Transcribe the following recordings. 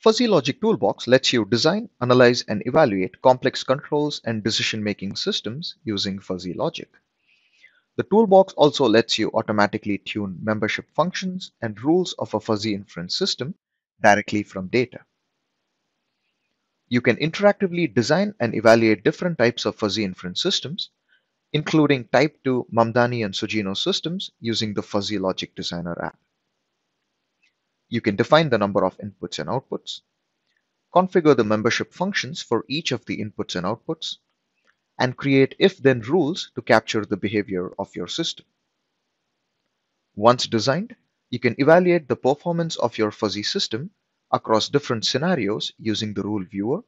Fuzzy Logic Toolbox lets you design, analyze, and evaluate complex controls and decision-making systems using fuzzy logic. The toolbox also lets you automatically tune membership functions and rules of a fuzzy inference system directly from data. You can interactively design and evaluate different types of fuzzy inference systems, including Type 2 Mamdani and Sugeno systems using the Fuzzy Logic Designer app. You can define the number of inputs and outputs, configure the membership functions for each of the inputs and outputs, and create if-then rules to capture the behavior of your system. Once designed, you can evaluate the performance of your fuzzy system across different scenarios using the rule viewer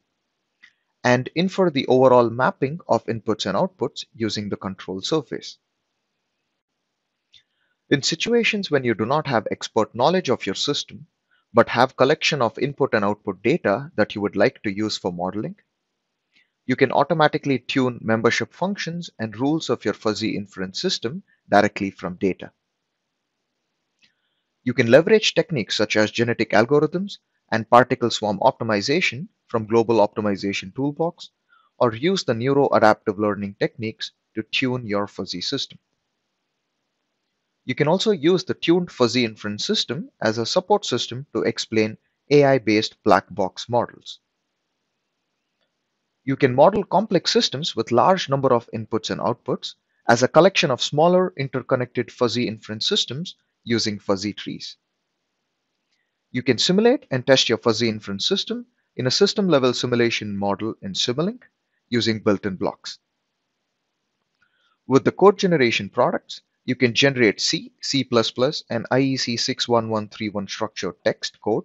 and infer the overall mapping of inputs and outputs using the control surface. In situations when you do not have expert knowledge of your system, but have collection of input and output data that you would like to use for modeling, you can automatically tune membership functions and rules of your fuzzy inference system directly from data. You can leverage techniques such as genetic algorithms and particle swarm optimization from Global Optimization Toolbox, or use the neuro-adaptive learning techniques to tune your fuzzy system. You can also use the tuned fuzzy inference system as a support system to explain AI-based black box models. You can model complex systems with large number of inputs and outputs as a collection of smaller interconnected fuzzy inference systems using fuzzy trees. You can simulate and test your fuzzy inference system in a system-level simulation model in Simulink using built-in blocks. With the code generation products, you can generate C, C++, and IEC 61131 structured text code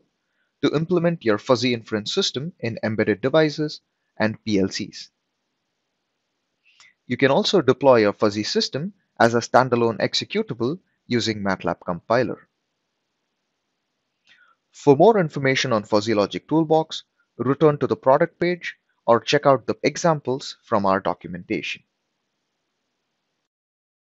to implement your fuzzy inference system in embedded devices and PLCs. You can also deploy your fuzzy system as a standalone executable using MATLAB compiler. For more information on Fuzzy Logic Toolbox, return to the product page or check out the examples from our documentation.